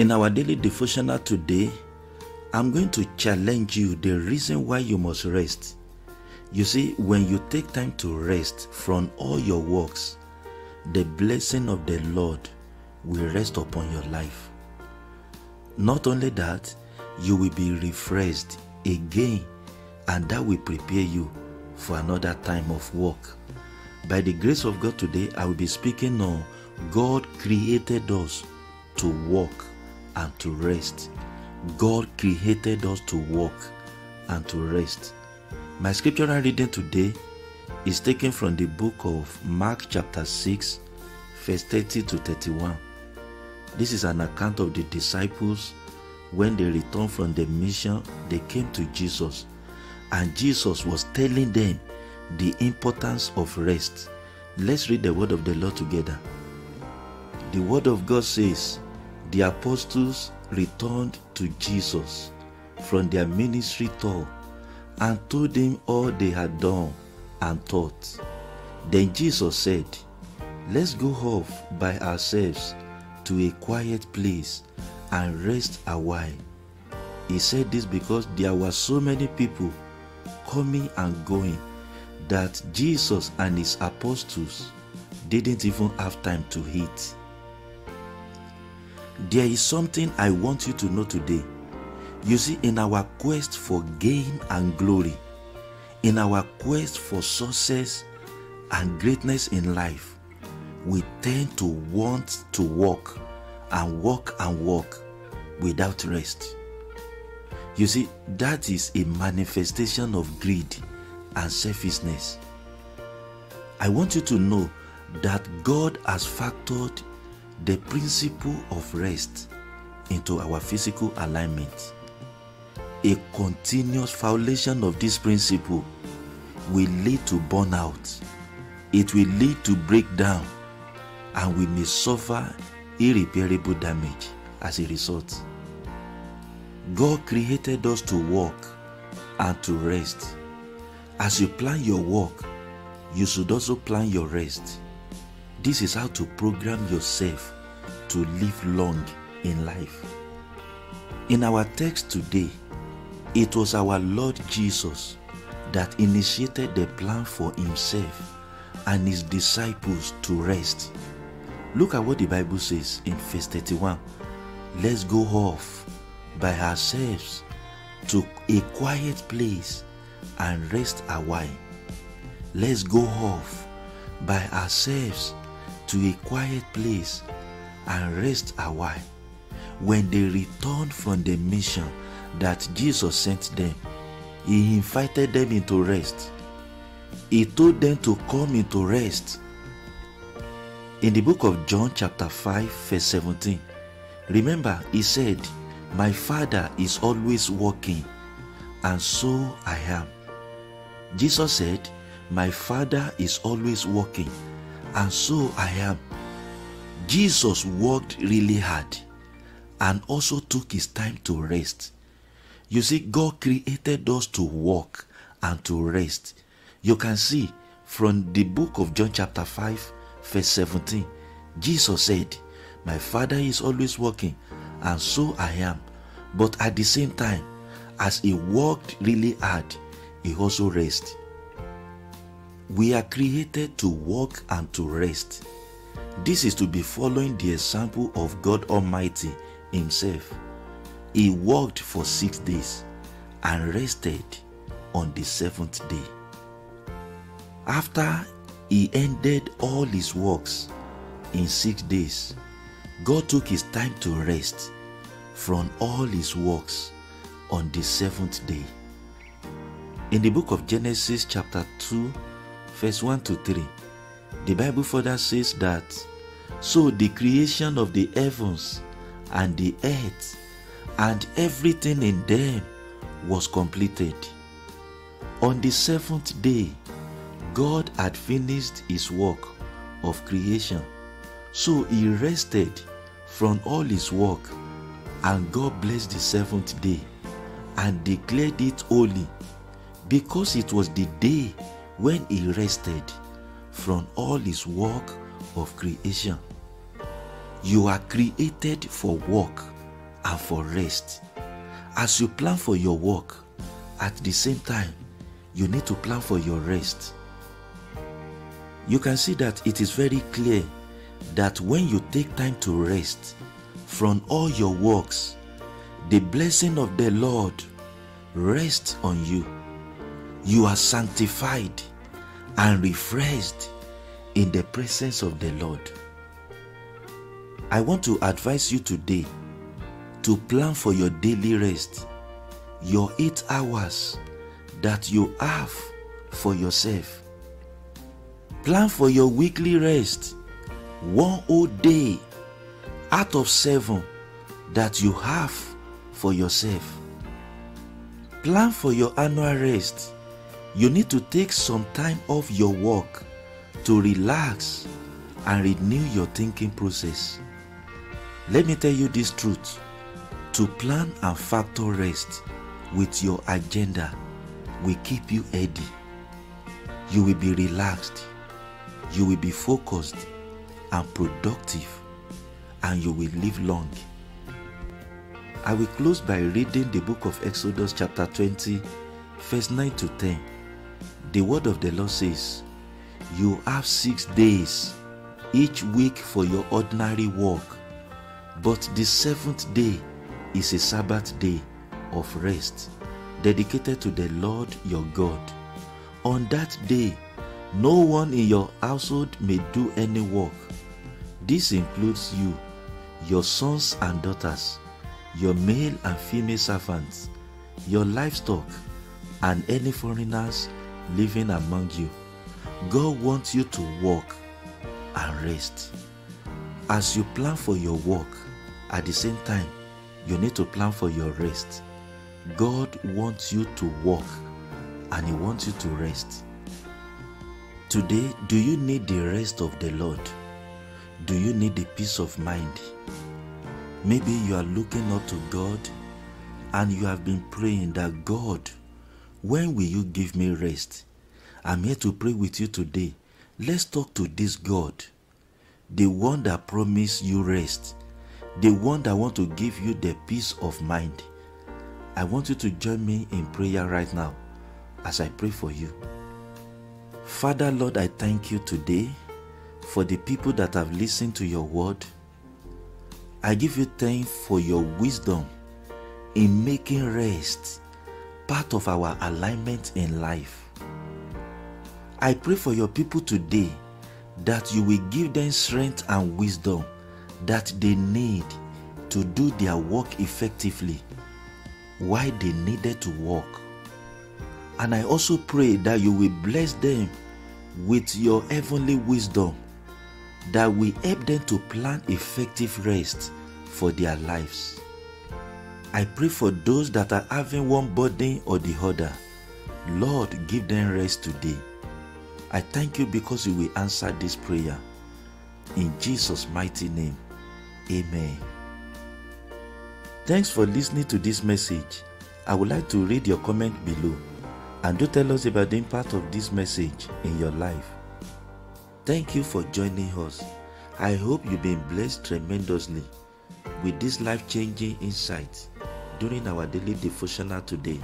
In our daily devotional today, I'm going to challenge you the reason why you must rest. You see, when you take time to rest from all your works, the blessing of the Lord will rest upon your life. Not only that, you will be refreshed again, and that will prepare you for another time of work. By the grace of God today, I will be speaking on God created us to walk and to rest. God created us to walk and to rest. My scriptural reading today is taken from the book of Mark, chapter 6, verse 30 to 31. This is an account of the disciples when they returned from the mission, they came to Jesus, and Jesus was telling them the importance of rest. Let's read the word of the Lord together. The word of God says, The apostles returned to Jesus from their ministry tour and told him all they had done and taught. Then Jesus said, Let's go off by ourselves to a quiet place and rest a while. He said this because there were so many people coming and going that Jesus and his apostles didn't even have time to eat. There is something I want you to know today. You see, in our quest for gain and glory, in our quest for success and greatness in life, we tend to want to walk and walk and walk without rest. You see, that is a manifestation of greed and selfishness. I want you to know that God has factored the principle of rest into our physical alignment. A continuous violation of this principle will lead to burnout, it will lead to breakdown, and we may suffer irreparable damage as a result. God created us to work and to rest. As you plan your work, you should also plan your rest. This is how to program yourself to live long in life. In our text today, it was our Lord Jesus that initiated the plan for himself and his disciples to rest. Look at what the Bible says in verse 31. Let's go off by ourselves to a quiet place and rest a while. Let's go off by ourselves to a quiet place and rest a while. When they returned from the mission that Jesus sent them, He invited them into rest. He told them to come into rest. In the book of John, chapter 5, verse 17, remember, He said, My Father is always working, and so I am. Jesus said, My Father is always working, and so I am. Jesus worked really hard and also took his time to rest. You see, God created us to work and to rest. You can see from the book of John, chapter 5, verse 17, Jesus said, My Father is always working, and so I am. But at the same time, as he worked really hard, he also rested. We are created to work and to rest. This is to be following the example of God Almighty Himself. He worked for six days and rested on the seventh day. After he ended all his works in six days, God took his time to rest from all his works on the seventh day. In the book of Genesis, chapter 2, verse 1 to 3, the Bible further says that so the creation of the heavens and the earth and everything in them was completed. On the seventh day, God had finished his work of creation. So he rested from all his work, and God blessed the seventh day and declared it holy because it was the day when he rested from all his work of creation. You are created for work and for rest. As you plan for your work, at the same time, you need to plan for your rest. You can see that it is very clear that when you take time to rest from all your works, the blessing of the Lord rests on you. You are sanctified and refreshed in the presence of the Lord. I want to advise you today to plan for your daily rest, your eight hours that you have for yourself. Plan for your weekly rest, one whole day out of seven that you have for yourself. Plan for your annual rest. You need to take some time off your work to relax and renew your thinking process. Let me tell you this truth to plan and factor rest with your agenda will keep you healthy. You will be relaxed, you will be focused and productive, and you will live long. I will close by reading the book of Exodus, chapter 20, verse 9 to 10. The word of the Lord says, You have six days each week for your ordinary work, but the seventh day is a Sabbath day of rest dedicated to the Lord your God. On that day, no one in your household may do any work. This includes you, your sons and daughters, your male and female servants, your livestock, and any foreigners living among you. God wants you to walk and rest. As you plan for your work, at the same time, you need to plan for your rest. God wants you to walk and He wants you to rest. Today, do you need the rest of the Lord? Do you need the peace of mind? Maybe you are looking up to God and you have been praying that God, when will you give me rest? I'm here to pray with you today. Let's talk to this God, the one that promised you rest, the one that want to give you the peace of mind. I want you to join me in prayer right now as I pray for you. Father, Lord, I thank you today for the people that have listened to your word. I give you thanks for your wisdom in making rest part of our alignment in life. I pray for your people today that you will give them strength and wisdom that they need to do their work effectively why they needed to work. And I also pray that you will bless them with your heavenly wisdom that will help them to plan effective rest for their lives. I pray for those that are having one burden or the other. Lord, give them rest today. I thank you because you will answer this prayer. In Jesus' mighty name, amen. Thanks for listening to this message. I would like to read your comment below and do tell us about the impact of this message in your life. Thank you for joining us. I hope you've been blessed tremendously with this life changing insight during our daily devotional today.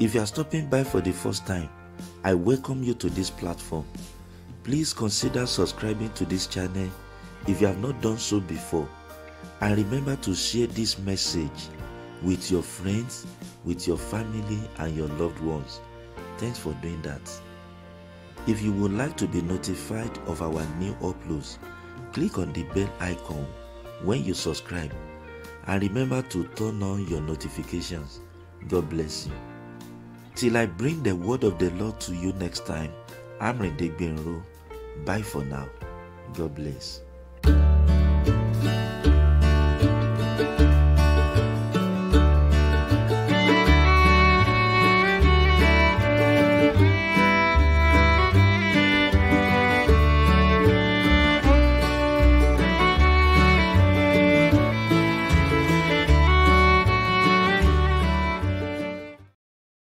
If you are stopping by for the first time, I welcome you to this platform. Please consider subscribing to this channel if you have not done so before and remember to share this message with your friends, with your family, and your loved ones. Thanks for doing that. If you would like to be notified of our new uploads, click on the bell icon when you subscribe and remember to turn on your notifications. God bless you. Till I bring the word of the Lord to you next time, I'm Rinde Gbenro. Bye for now. God bless.